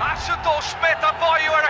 Acho to speta boju